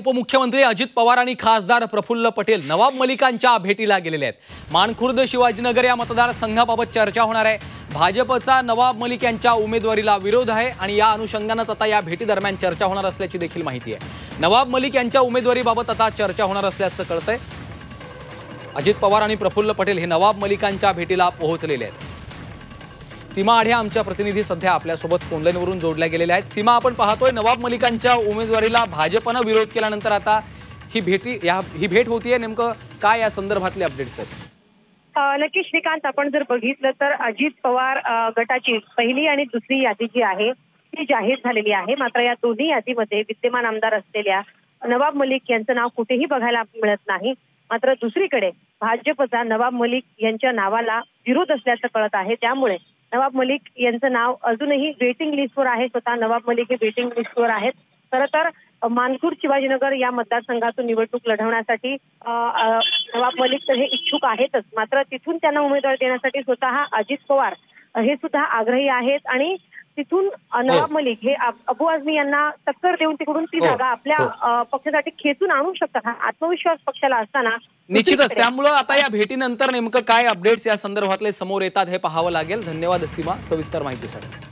उपमुख्यमंत्री अजित पवार आणि खासदार प्रफुल्ल पटेल नवाब मलिकांच्या भेटीला गेलेले आहेत. मानखुर्द शिवाजीनगर या मतदारसंघाबाबत चर्चा होणार आहे. भाजपचा नवाब मलिक यांच्या उमेदवारीला विरोध आहे आणि या अनुषंगानंच आता या भेटीदरम्यान चर्चा होणार असल्याची देखील माहिती आहे. नवाब मलिक यांच्या उमेदवारीबाबत आता चर्चा होणार असल्याचं कळतंय. अजित पवार आणि प्रफुल्ल पटेल हे नवाब मलिकांच्या भेटीला पोहोचलेले आहेत. सीमा आढ्या आमच्या प्रतिनिधी सध्या आपल्यासोबत फोनलाईनवरून जोडल्या गेलेल्या आहेत. सीमा आपण पाहतोय नवाब मलिकांच्या उमेदवारीला भाजपनं विरोध केल्यानंतर आता ही भेटी या ही भेट होतीये. नेमकं काय या संदर्भातले अपडेट्स आहेत? नक्की श्रीकांत आपण जर बघितलं तर अजित पवार गटाची पहिली आणि दुसरी यादी जी आहे ती जाहीर झालेली आहे. मात्र या दोन्ही यादीमध्ये विद्यमान आमदार असलेल्या नवाब मलिक यांचं नाव कुठेही बघायला मिळत नाही. मात्र दुसरीकडे भाजपचा नवाब मलिक यांच्या नावाला विरोध असल्याचं कळत आहे. त्यामुळे नवाब मलिक यांचं नाव अजूनही वेटिंग लिस्टवर आहे. स्वतः नवाब मलिक हे वेटिंग लिस्टवर आहेत. खरं तर मानपूर शिवाजीनगर या मतदारसंघातून निवडणूक लढवण्यासाठी नवाब मलिक तर हे इच्छुक आहेतच. मात्र तिथून त्यांना उमेदवार देण्यासाठी स्वतः अजित पवार हे सुद्धा आग्रही आहेत. आणि तिथून नवाब मलिक हे अब- आझमी यांना टक्कर देऊन तिकडून ती हो, जागा आपल्या हो. पक्षासाठी खेचून आणू शकतात. हा आत्मविश्वास पक्षाला असताना निश्चितच. त्यामुळं आता या भेटीनंतर नेमकं काय अपडेट्स या संदर्भातले समोर येतात हे पाहावं लागेल. धन्यवाद सीमा. सविस्तर माहितीसाठी.